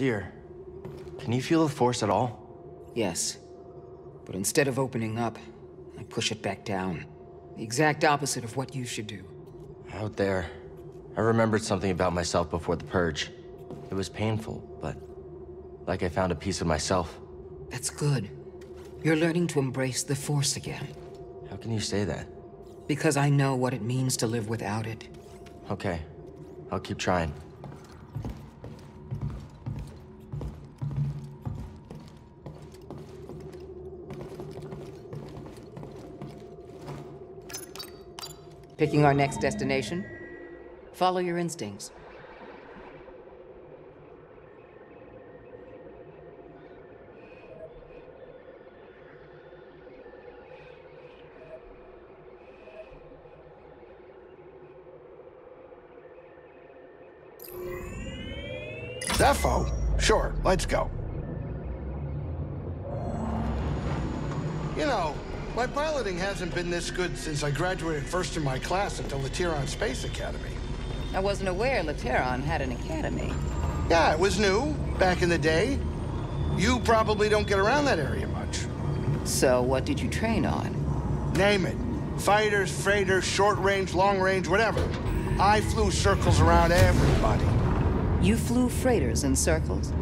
Cere, can you feel the Force at all? Yes. But instead of opening up, I push it back down. The exact opposite of what you should do. Out there, I remembered something about myself before the Purge. It was painful, but like I found a piece of myself. That's good. You're learning to embrace the Force again. How can you say that? Because I know what it means to live without it. Okay, I'll keep trying. Picking our next destination? Follow your instincts. Zeffo? Sure, let's go. You know, my piloting hasn't been this good since I graduated first in my class at the Lateron Space Academy. I wasn't aware Lateron had an academy. Yeah, it was new, back in the day. You probably don't get around that area much. So what did you train on? Name it. Fighters, freighters, short range, long range, whatever. I flew circles around everybody. You flew freighters in circles?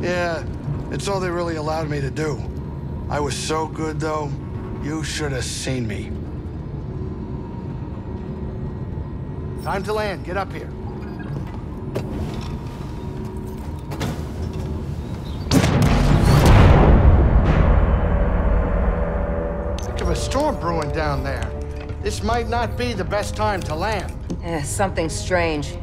Yeah, it's all they really allowed me to do. I was so good, though. You should have seen me. Time to land. Get up here. Think of a storm brewing down there. This might not be the best time to land. Eh, something strange.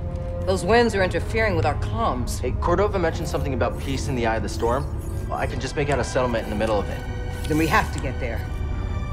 Those winds are interfering with our comms. Hey, Cordova mentioned something about peace in the eye of the storm. Well, I can just make out a settlement in the middle of it. Then we have to get there.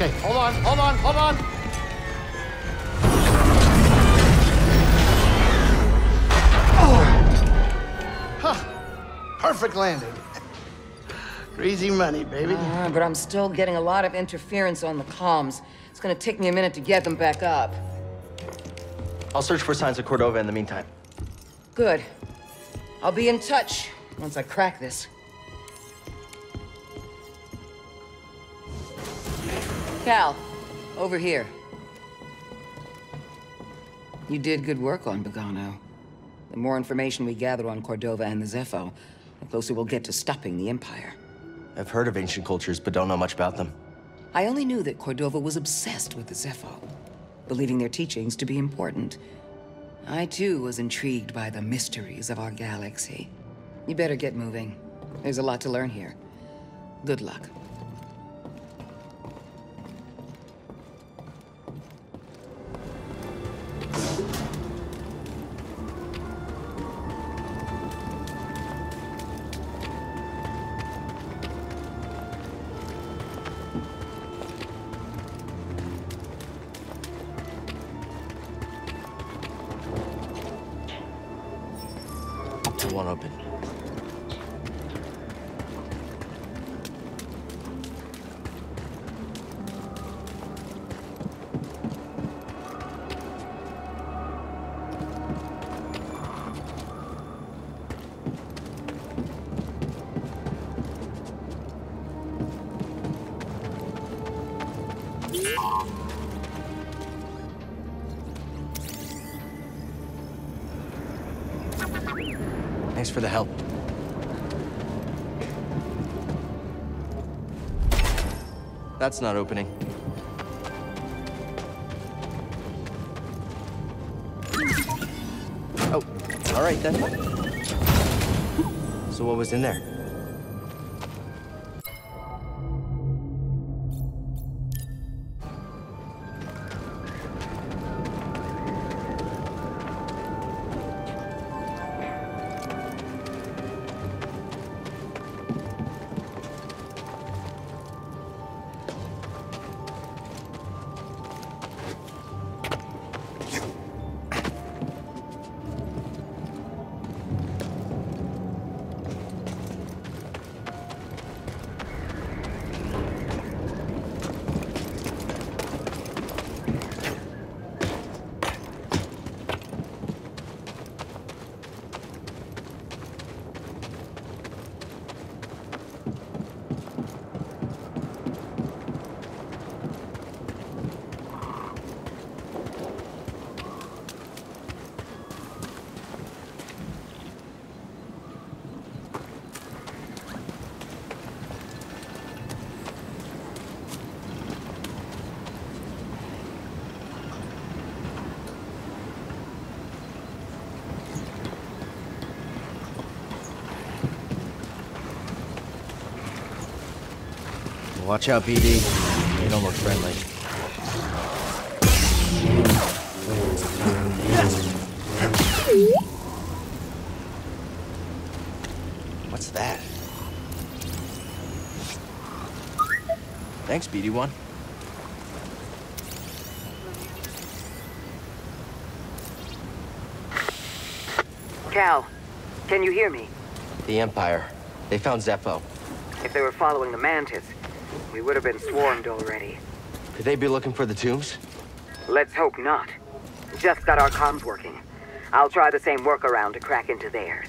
Okay, hold on, hold on, hold on. Oh. Huh. Perfect landing. Easy money, baby. Uh, but I'm still getting a lot of interference on the comms. It's gonna take me a minute to get them back up. I'll search for signs of Cordova in the meantime. Good. I'll be in touch once I crack this. Cal, over here. You did good work on Bogano. The more information we gather on Cordova and the Zeffo, the closer we'll get to stopping the Empire. I've heard of ancient cultures, but don't know much about them. I only knew that Cordova was obsessed with the Zeffo, believing their teachings to be important. I too was intrigued by the mysteries of our galaxy. You better get moving. There's a lot to learn here. Good luck. The one open. For the help. That's not opening. Oh, all right then. So what was in there? Watch out, BD. They don't look friendly. What's that? Thanks, BD-1. Cal, can you hear me? The Empire. They found Zeffo. If they were following the Mantis, we would have been swarmed already. Could they be looking for the tombs? Let's hope not. Just got our comms working. I'll try the same workaround to crack into theirs.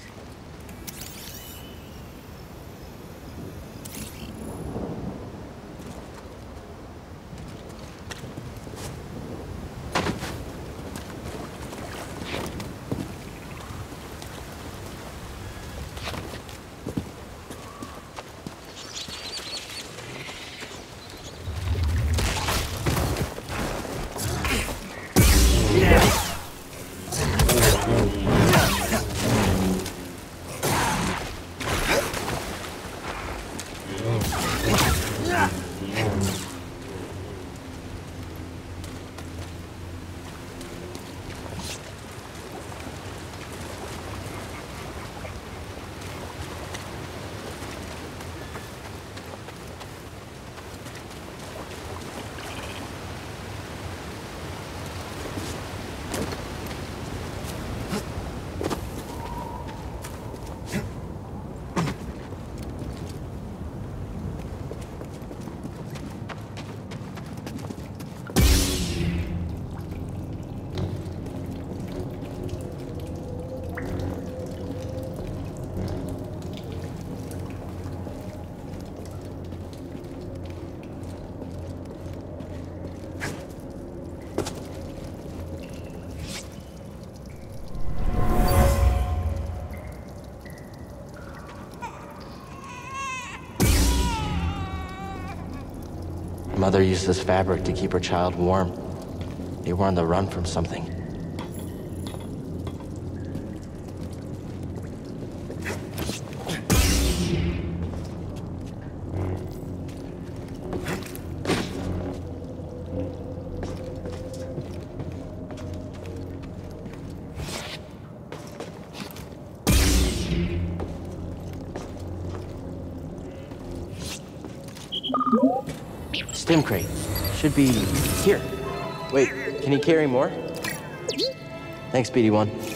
Mother used this fabric to keep her child warm. They were on the run from something. Stim crate. Should be here. Wait, can he carry more? Thanks, BD1.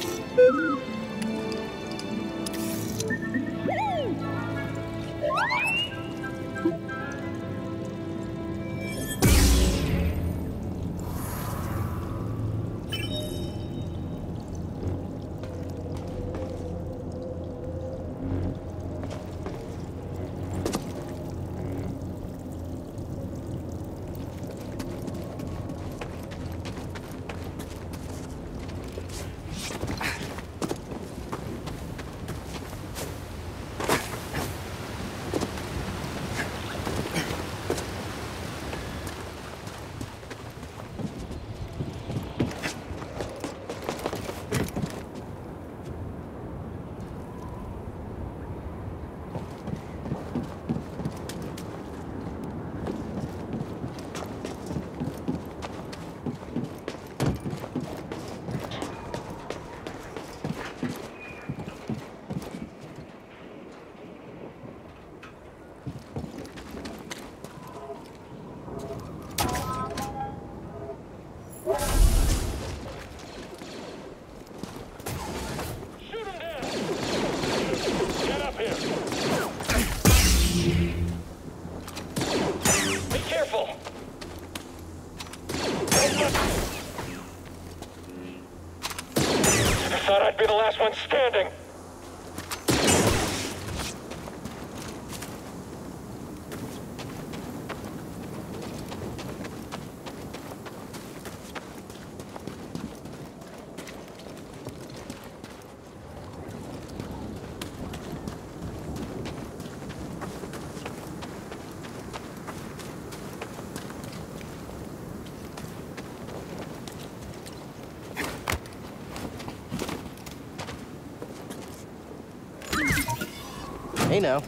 Hey now.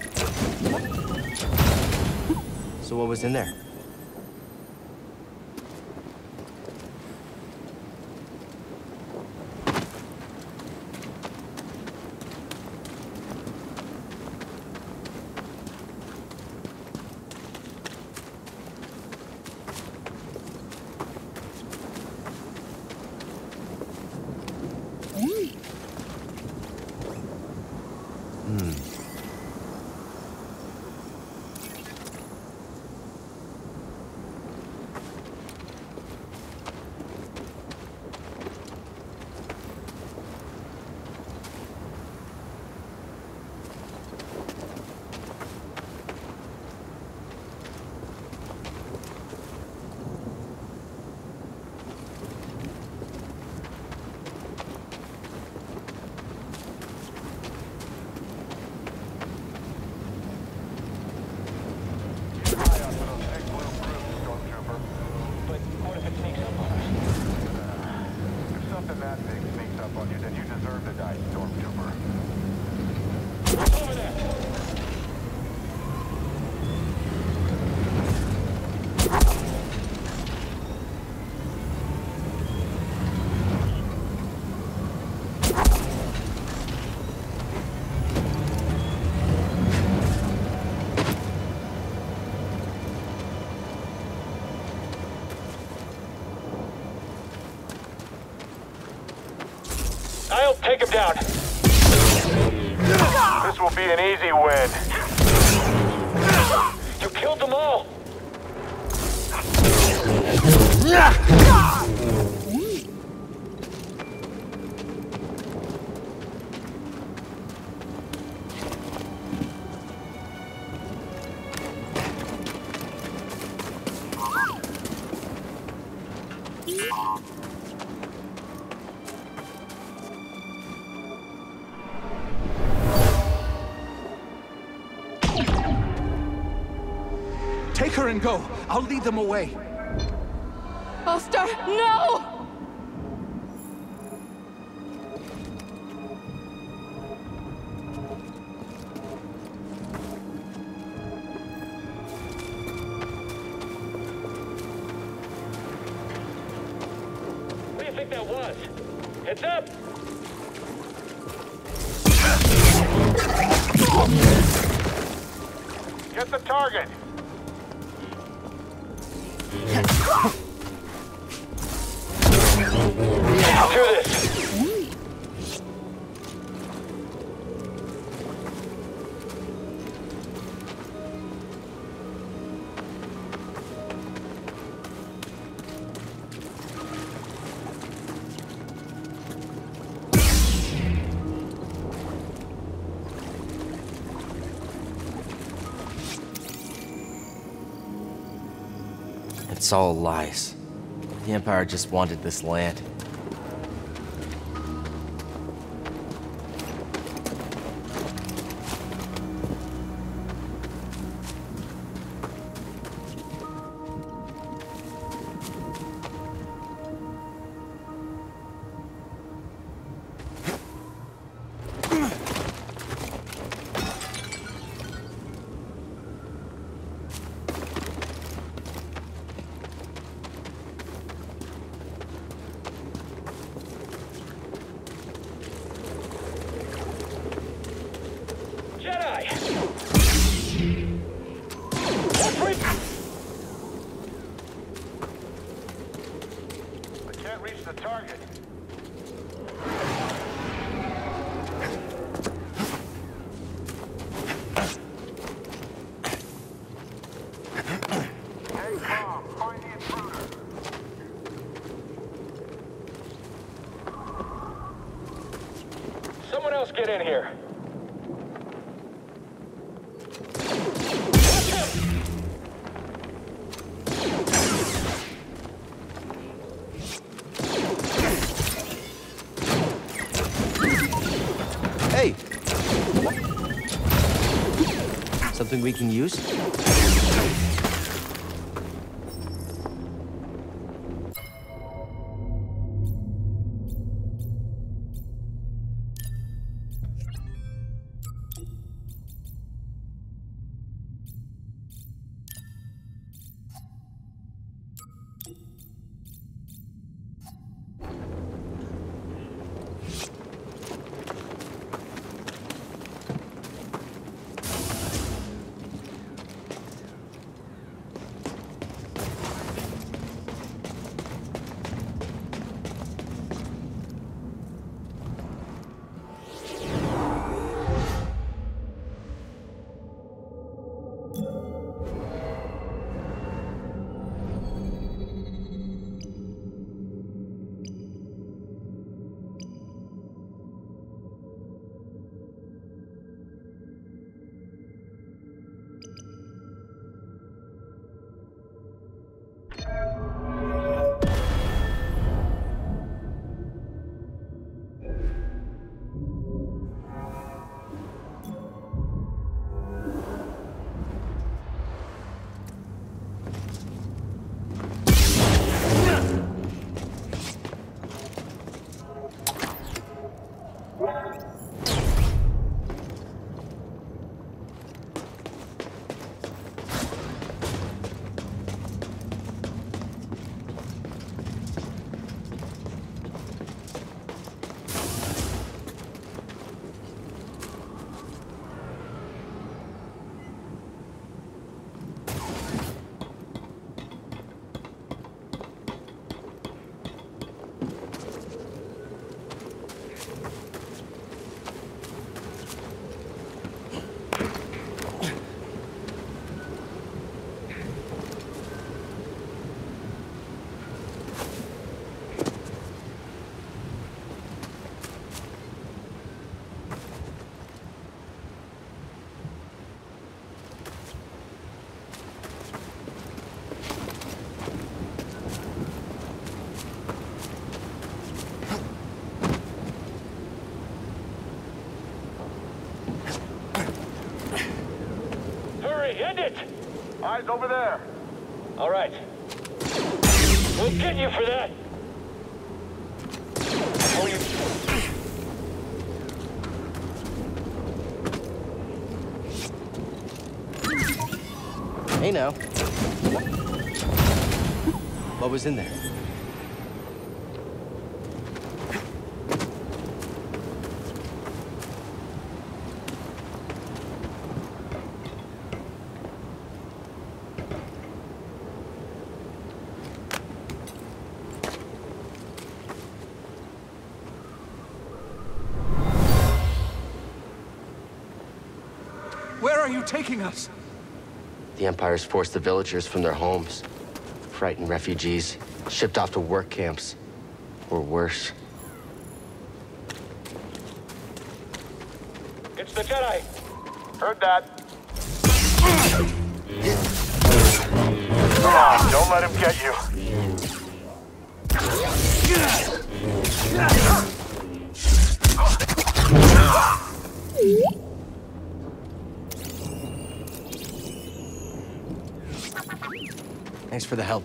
So what was in there? Eye out for those big blue brutes, Stormtrooper. But what if it sneaks up on us? If something that big sneaks up on you, then you deserve to die, Stormtrooper. Over there! I'll take him down. This will be an easy win. You killed them all. Take her and go. I'll lead them away. Buster, no! It's all lies. The Empire just wanted this land. Get in here. Hey! Something we can use? Eyes over there. All right. We'll get you for that. Oh, you... Hey now. What was in there? Taking us? The Empire's forced the villagers from their homes. Frightened refugees, shipped off to work camps. Or worse. It's the Jedi. Heard that. Come on, don't let him get you. For the help.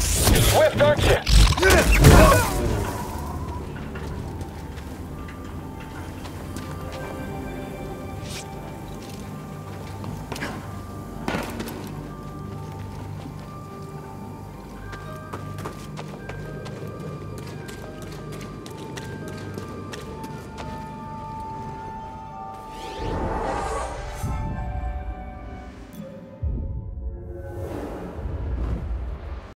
Swift, aren't you?